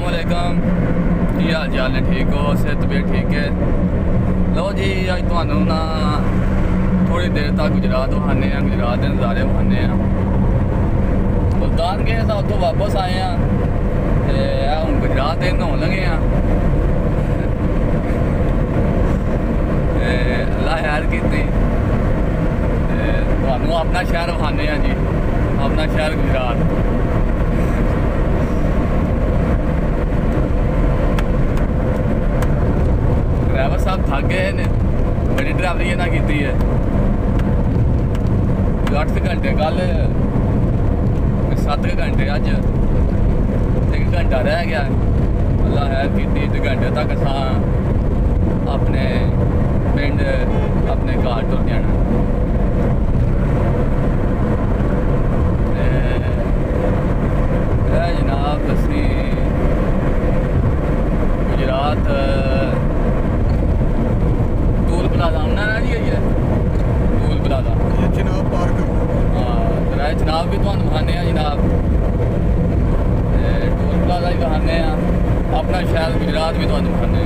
ਅਸਲਾਮ ਵਾਲੇਕਮ ਕੀ ਹਾਲ ਚਾਲ ਨੇ? ਠੀਕ ਹੋ? ਸਿਹਤ ਵੀ ਠੀਕ ਹੈ? ਲਓ ਜੀ, ਅੱਜ ਤੁਹਾਨੂੰ ਨਾ ਥੋੜੀ ਦੇਰ ਤੱਕ ਗੁਜਰਾਤ ਵਹਾਨੇ ਆ ਗੁਜਰਾਤ ਦੇ ਨਜ਼ਾਰੇ ਵਹਾਨੇ ਆ ਮੁਲਤਾਨ ਗਏ ਤਾਂ ਉੱਥੋਂ ਵਾਪਸ ਆਏ ਆ ਤੇ ਆ ਹੁਣ ਗੁਜਰਾਤ ਦੇ ਨਹਾਉਣ ਲੱਗੇ ਆ ਤੇ ਅੱਲਾ ਯਾਰ ਕੀਤੀ। ਤੁਹਾਨੂੰ ਆਪਣਾ ਸ਼ਹਿਰ ਵਹਾਨੇ ਆ ਜੀ, ਆਪਣਾ ਸ਼ਹਿਰ ਗੁਜਰਾਤ ਡਰਾਈਵਰ ਸਾਹਿਬ ਥੱਕ ਗਏ ਨੇ ਬੜੀ ਡਰਾਈਵਰੀ ਇਹਨਾਂ ਕੀਤੀ ਹੈ। 8 ਘੰਟੇ ਕੱਲ 7 ਘੰਟੇ ਅੱਜ। ਇੱਕ ਘੰਟਾ ਰਹਿ ਗਿਆ। ਅੱਲਾ ਹੈ ਕੀਤੀ ਇੱਕ ਘੰਟੇ ਤੱਕ ਅਸਾਂ ਆਪਣੇ ਪਿੰਡ, ਆਪਣੇ ਘਰ ਤੋਂ ਜਾਣਾ। ਆਪਣਾ ਸ਼ਹਿਰ ਗੁਜਰਾਤ ਵੀ ਤੁਹਾਨੂੰ ਖਾਣੇ